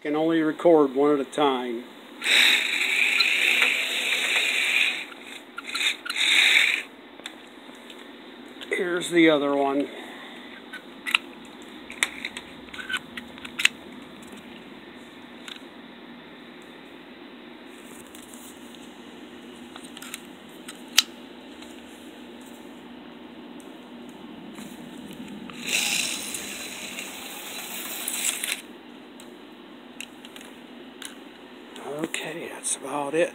Can only record one at a time. Here's the other one. Okay, that's about it.